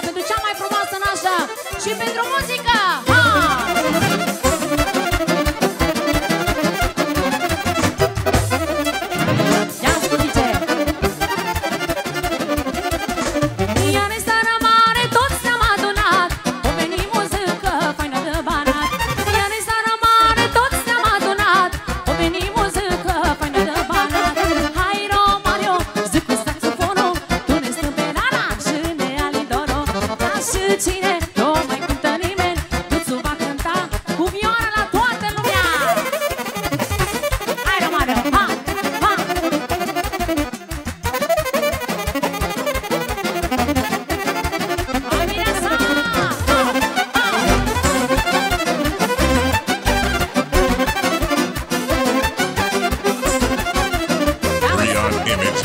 pentru cea mai frumoasă nașă și pentru muzică! Ha!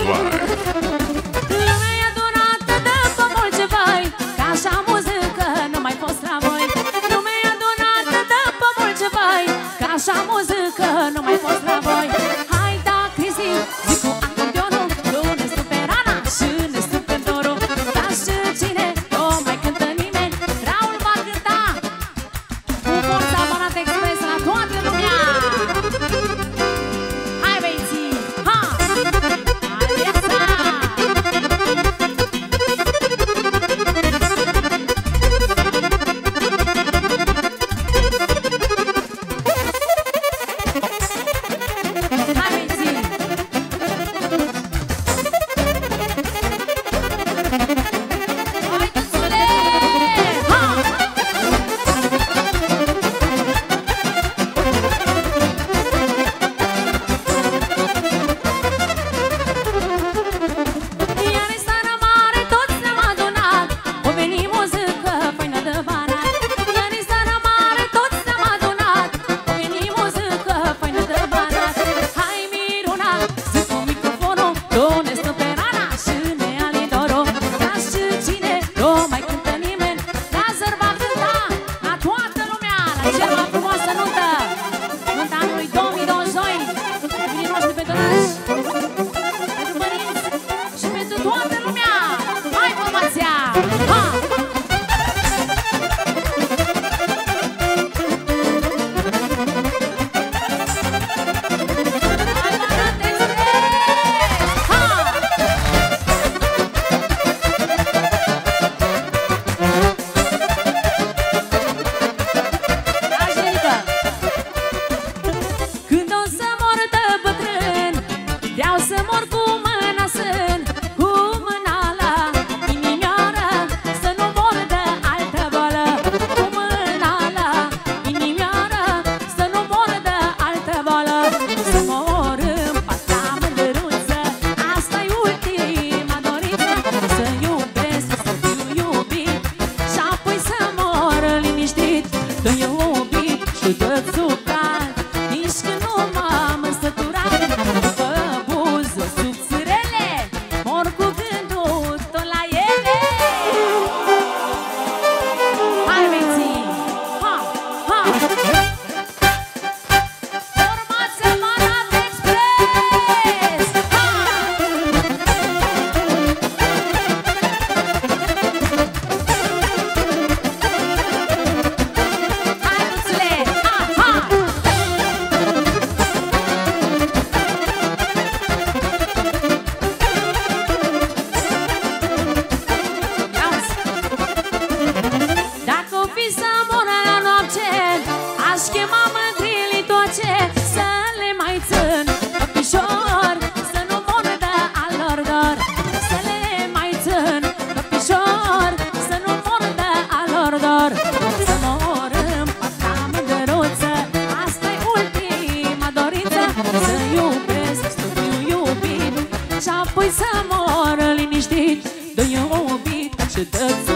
Worldwide. It's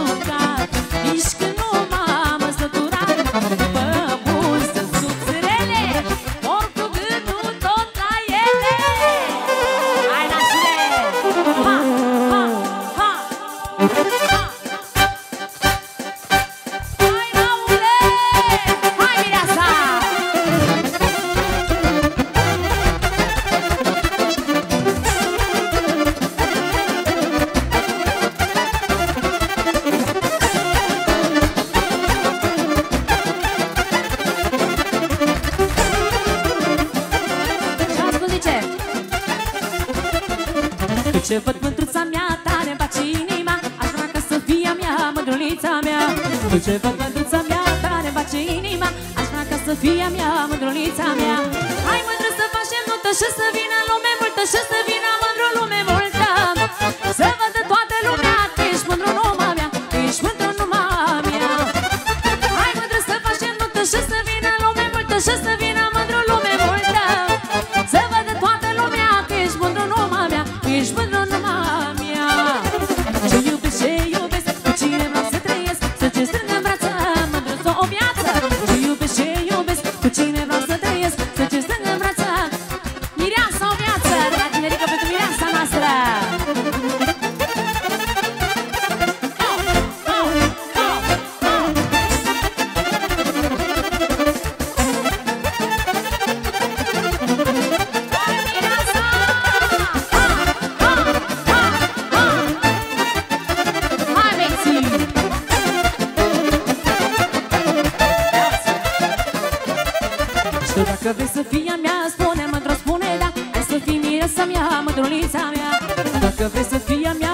mândruța mea. Dulce făcătuța mea, tare face inima. Aș vrea ca să fie a mea, mândrulița mea. Hai mândră să facem notă și să vină lume multă și să vină mă Cu cineva. Că vrei să fii a mea